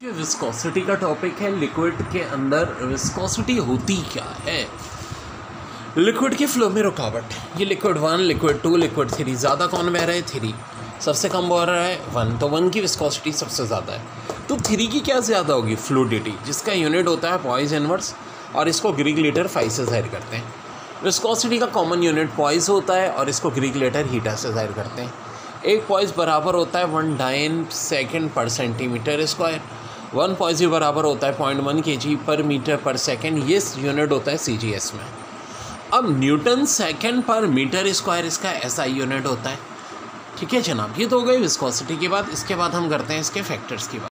ये विस्कोसिटी का टॉपिक है लिक्विड के अंदर विस्कोसिटी होती क्या है? लिक्विड के फ्लो में रुकावट। ये liquid one liquid two liquid three ज़्यादा कौन बह रहा है? थ्री सबसे कम बह रहा है वन तो वन की विस्कोसिटी सबसे ज़्यादा है। तो थ्री की क्या ज़्यादा होगी? फ्लूडिटी जिसका यूनिट होता है पॉइज इनवर्स और इसको ग्रीक लीटर फाइव से ज़ाहिर करते हैं। विस्कोसिटी का कॉमन यूनिट पॉइज होता है और इसको ग्रीक लीटर हीटर से ज़ाहिर करते हैं। एक पॉइज बराबर होता है वन डाइन सेकेंड पर सेंटीमीटर स्क्वायर वन पॉइज बराबर होता है पॉइंट वन के जी पर मीटर पर सेकेंड। ये यूनिट होता है सी जी एस में। अब न्यूटन सेकेंड पर मीटर स्क्वायर इसका ऐसा यूनिट होता है। ठीक है जनाब? ये तो हो गई विस्कोसिटी की बात। इसके बाद हम करते हैं इसके फैक्टर्स की बात।